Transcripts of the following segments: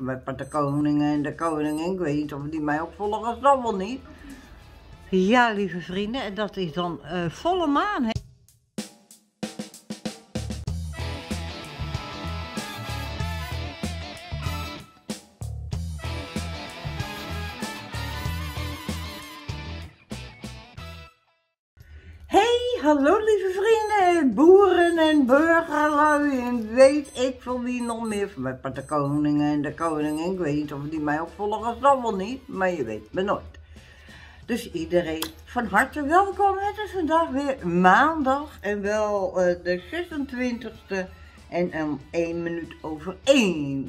met de koning en de koningin. Ik weet niet of die mij ook volgen, dat wel niet. Ja, lieve vrienden, en dat is dan uh, volle maan. Hè? Hallo lieve vrienden, boeren en burgerlui en weet ik veel wie nog meer. Met de koning en de koningin, ik weet niet of die mij ook volgen, dat wel niet, maar je weet me nooit. Dus iedereen van harte welkom. Het is vandaag weer maandag en wel uh, de 26e en om 1 minuut over 1.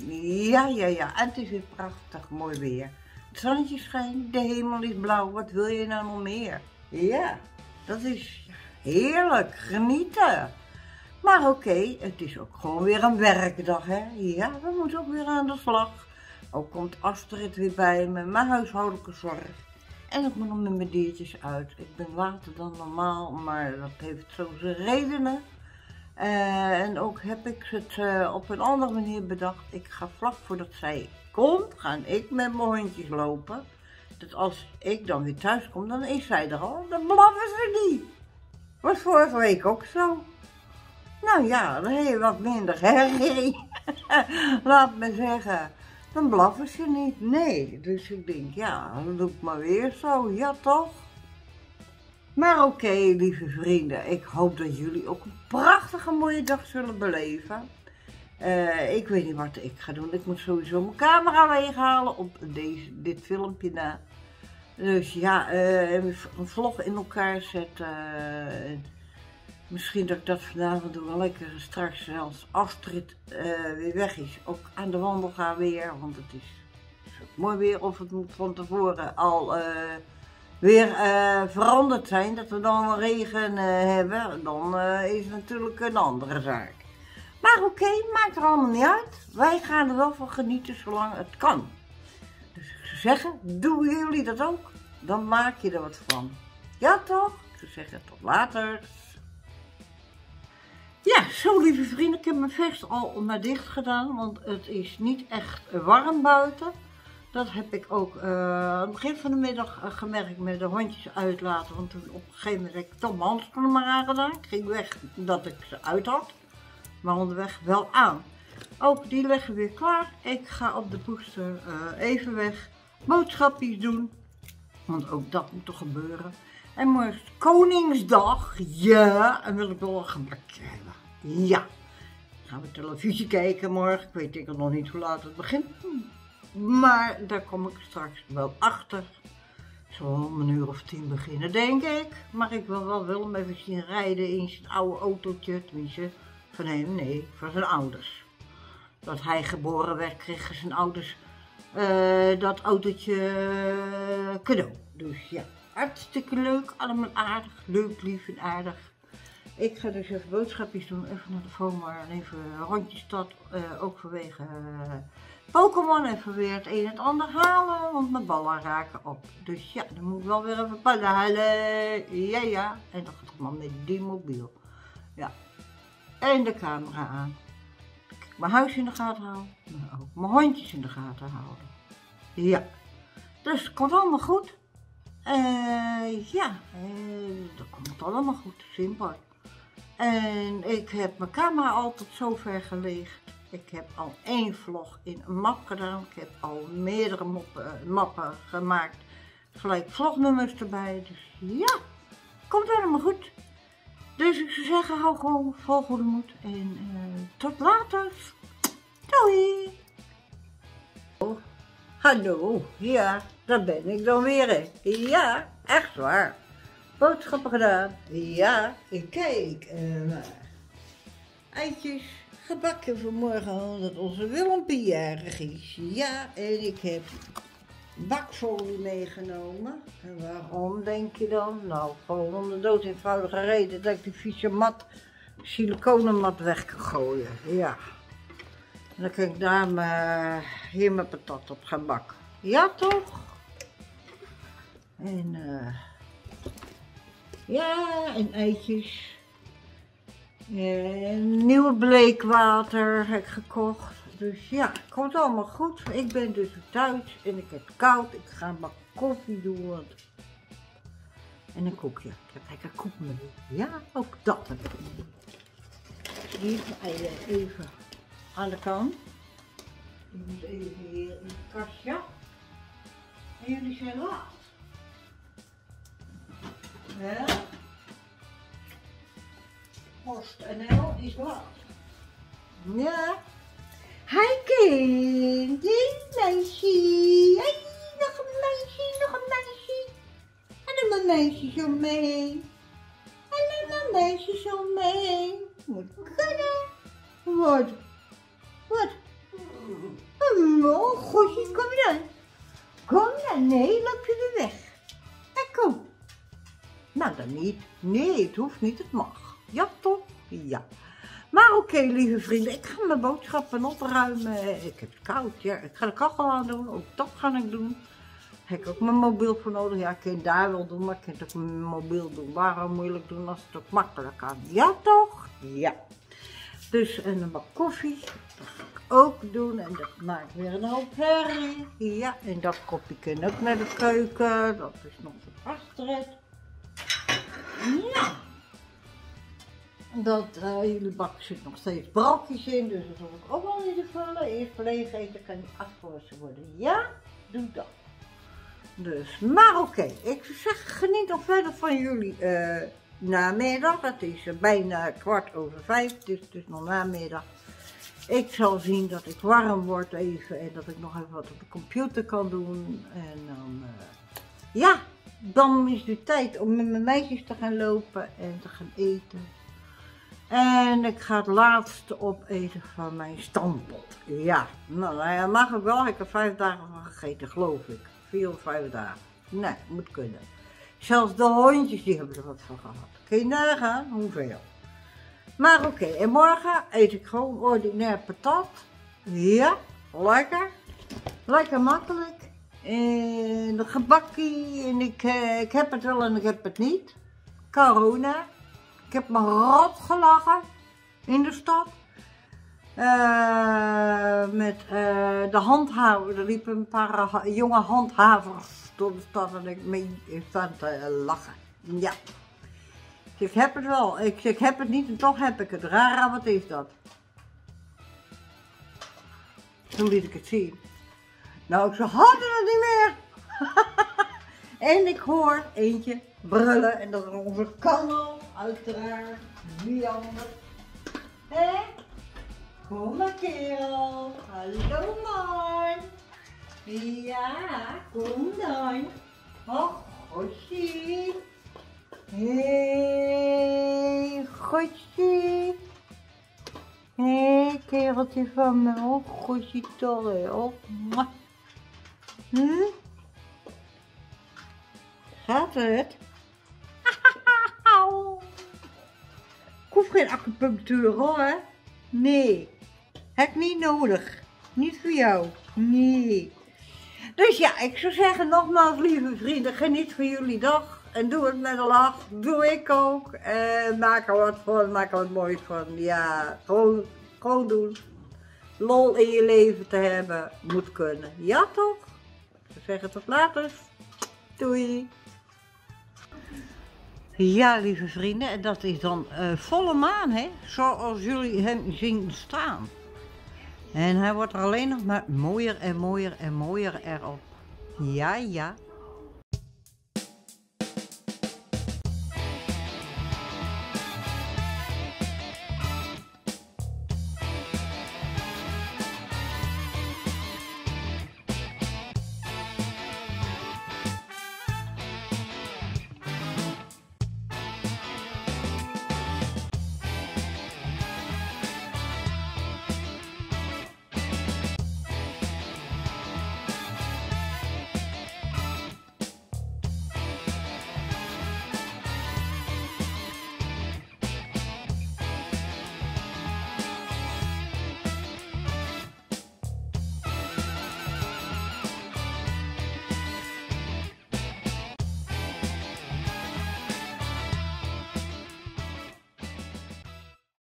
Ja, ja, ja. En het is weer prachtig mooi weer. Het zonnetje schijnt, de hemel is blauw. Wat wil je nou nog meer? Ja, dat is heerlijk. Genieten. Maar oké, het is ook gewoon weer een werkdag, hè? Ja, we moeten ook weer aan de slag. Ook komt Astrid weer bij me, mijn huishoudelijke zorg. En ik moet nog met mijn diertjes uit. Ik ben later dan normaal, maar dat heeft zo zijn redenen. Uh, en ook heb ik het uh, op een andere manier bedacht. Ik ga vlak voordat zij komt, ga ik met mijn hondjes lopen. Dat als ik dan weer thuis kom, dan is zij er al. Dan blaffen ze niet. Was vorige week ook zo. Nou ja, dan heb je wat minder herrie. Laat me zeggen dan blaffen ze niet. Nee, dus ik denk, ja, dan doe ik maar weer zo. Ja, toch? Maar oké, lieve vrienden, ik hoop dat jullie ook een prachtige mooie dag zullen beleven. Uh, ik weet niet wat ik ga doen. Ik moet sowieso mijn camera weghalen op deze, dit filmpje na. Dus ja, uh, een vlog in elkaar zetten. Uh, Misschien dat ik dat vanavond doe. Lekker straks als Astrid uh, weer weg is. Ook aan de wandel gaan weer. Want het is, mooi weer. Of het moet van tevoren al weer veranderd zijn. Dat we dan regen hebben. Dan is het natuurlijk een andere zaak. Maar oké, maakt er allemaal niet uit. Wij gaan er wel van genieten zolang het kan. Zeggen, doen jullie dat ook? Dan maak je er wat van. Ja toch? Zou zeggen, tot later. Ja, zo lieve vrienden, ik heb mijn vest al maar dicht gedaan, want het is niet echt warm buiten. Dat heb ik ook uh, aan het begin van de middag uh, gemerkt met de hondjes uitlaten. Want toen op een gegeven moment heb ik toch mijn handschoenen maar aangedaan. Ik ging weg dat ik ze uit had, maar onderweg wel aan. Ook die leggen weer klaar. Ik ga op de poester uh, even weg boodschapjes doen. Want ook dat moet toch gebeuren. En morgen is Koningsdag. Ja, en wil ik wel een gebakje hebben. Ja. Gaan we televisie kijken morgen. Ik weet ik nog niet hoe laat het begint. Maar daar kom ik straks wel achter. Zal om een uur of tien beginnen, denk ik. Maar ik wil wel Willem even zien rijden in zijn oude autootje. Tenminste, van hem, nee, van zijn ouders. Dat hij geboren werd, kregen zijn ouders uh, dat autootje uh, cadeau. Dus ja, hartstikke leuk, allemaal aardig, leuk, lief en aardig. Ik ga dus even boodschapjes doen, even naar de FOMA en even rondje stad, uh, ook vanwege Pokémon. Even weer het een en het ander halen, want mijn ballen raken op. Dus ja, dan moet ik wel weer even ballen halen. Ja, ja. En dan gaat het maar met die mobiel. Ja. En de camera aan. Mijn huis in de gaten houden, ook mijn hondjes in de gaten houden. Ja. Dus het komt allemaal goed. Uh, ja, dat komt allemaal goed, simpel. En ik heb mijn camera al tot zover geleegd. Ik heb al één vlog in een map gedaan. Ik heb al meerdere moppen, mappen gemaakt. Gelijk vlognummers erbij. Dus ja, komt helemaal goed. Dus ik zou zeggen, hou gewoon vol goede moed. En uh, tot later. Doei. Hallo, ja, daar ben ik dan weer. Ja, echt waar boodschappen gedaan. Ja, ik kijk uh, Eitjes gebakken vanmorgen, dat onze Willempie jarig is. Ja, en ik heb bakfolie meegenomen. En waarom denk je dan? Nou, gewoon om de dood eenvoudige reden dat ik die vieze mat, siliconenmat weg kan gooien. Ja. En dan kan ik daar mijn, hier mijn patat op gaan bakken. Ja, toch? En eh... Ja, en eitjes. En nieuwe bleekwater heb ik gekocht. Dus ja, komt allemaal goed. Ik ben dus thuis en ik heb koud. Ik ga maar koffie doen. En een koekje. Ik heb lekker koek mee. Ja, ook dat heb ik. Hier even aan de kant. Ik moet even hier in het kastje. En jullie zijn laat. Ja. Post NL is laat. Ja. Hi kind, hey meisje. Hey, nog een meisje, nog een meisje. Mijn meisjes om me heen. Mijn meisjes om me heen. Moet kunnen. Wat? Wat? Oh, gosje, kom dan? Kom dan, nee, loop je weer weg. En kom. Nou, dan niet. Nee, het hoeft niet, het mag. Ja, toch? Ja. Maar oké, lieve vrienden, ik ga mijn boodschappen opruimen. Ik heb het koud, ja. Ik ga de kachel aan doen, ook dat ga ik doen. Heb ik ook mijn mobiel voor nodig? Ja, ik kan daar wel doen, maar ik kan het ook mijn mobiel doen. Waarom moeilijk doen als het ook makkelijk kan? Ja, toch? Ja. Dus, en een bak koffie, dat ga ik ook doen. En dat maakt weer een hoop herrie. Ja, en dat kopje kan ook naar de keuken. Dat is nog het achteruit. Ja. Dat uh, jullie bak zit nog steeds brokjes in, dus dat hoef ik ook wel niet te vullen. Eerst leeg eten, kan niet afgewassen worden. Ja, doe dat. Dus, maar oké, ik zeg geniet nog verder van jullie uh, namiddag. Het is bijna kwart over vijf, dus het is nog namiddag. Ik zal zien dat ik warm word even en dat ik nog even wat op de computer kan doen. En dan, ja, dan is het tijd om met mijn meisjes te gaan lopen en te gaan eten. En ik ga het laatste opeten van mijn stampot. Ja, nou, ja, mag ik wel. Ik heb vijf dagen van gegeten, geloof ik. Vier of vijf dagen. Nee, moet kunnen. Zelfs de hondjes die hebben er wat van gehad. Kun je nagaan hoeveel. Maar oké, en morgen eet ik gewoon ordinair patat. Ja, lekker. Lekker makkelijk. En een gebakkie. En ik, eh, ik heb het wel en ik heb het niet. Corona. Ik heb me rot gelachen in de stad. Uh, met uh, de handhaver, er liepen een paar jonge handhavers door de stad en ik mee te lachen. Ja. Ik heb het wel, ik, ik heb het niet en toch heb ik het. Rara, wat is dat? Toen liet ik het zien. Nou, ze hadden het niet meer. en ik hoor eentje brullen en dat is onze kanal, uiteraard. Wie anders. Hé? Kom maar kerel. Hallo man. Ja, kom dan. Oh, Gosje. Hé, hey, Gosje. Hé, hey, kereltje van me. Oh, Gosje toch, oh. Hm? Gaat het? Ik hoef geen acupunctuur hoor. Nee. Heb niet nodig. Niet voor jou. Nee. Dus ja, ik zou zeggen nogmaals lieve vrienden, geniet van jullie dag. En doe het met een lach. Doe ik ook. En maak er wat van, maak er wat moois van. Ja, gewoon, gewoon doen. Lol in je leven te hebben, moet kunnen. Ja toch? Ik zou zeggen tot later. Doei. Ja, lieve vrienden, en dat is dan uh, volle maan, hè? zoals jullie hem zien staan. En hij wordt er alleen nog maar mooier en mooier en mooier erop. Ja, ja.